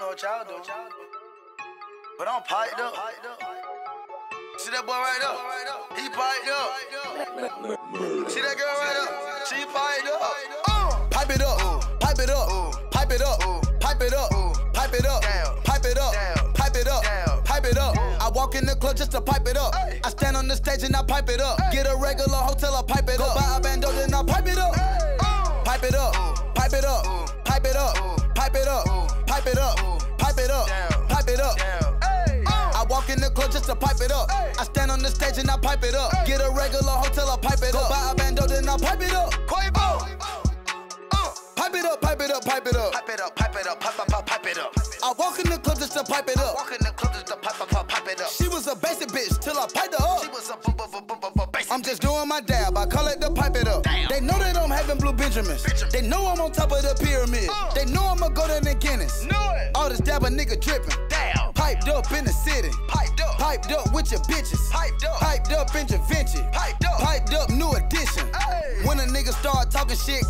know what y'all. But I'm piped up. See that boy right up? He piped up. See that girl right up? She piped up. Uh. Pipe it up, pipe it up, pipe it up, pipe it up, pipe it up, pipe it up, pipe it up, pipe it up. I walk in the club just to pipe it up. I stand on the stage and I pipe it up. Get a regular hotel, I pipe it up. Buy a bando, then I pipe it up. To pipe it up. I stand on the stage and I pipe it up. Get a regular hotel, I pipe it up. Buy a bando, then I pipe it up. Quavo. Uh. Pipe it up, pipe it up, pipe it up. Pipe it up, pipe it up, pipe, pipe, pipe, pipe it up. I walk in the club just to pipe it up. Walk in the club just to pipe, pipe, pipe, it up. She was a basic bitch till I piped her She up. was a bu- bu- bu- bu- bu- bu- basic. I'm just doing my dab. I call it the pipe it up. Damn. They know that I'm having blue Benjamins. Benjamin. They know I'm on top of the pyramid. Uh. They know I'ma go to the Guinness. Knew it. All this dab a nigga dripping. Damn. Piped up in the city. Piped up. With your bitches. Hyped up. Hyped up intervention. Hyped up. Hyped up new edition. Hey. When a nigga start talking shit.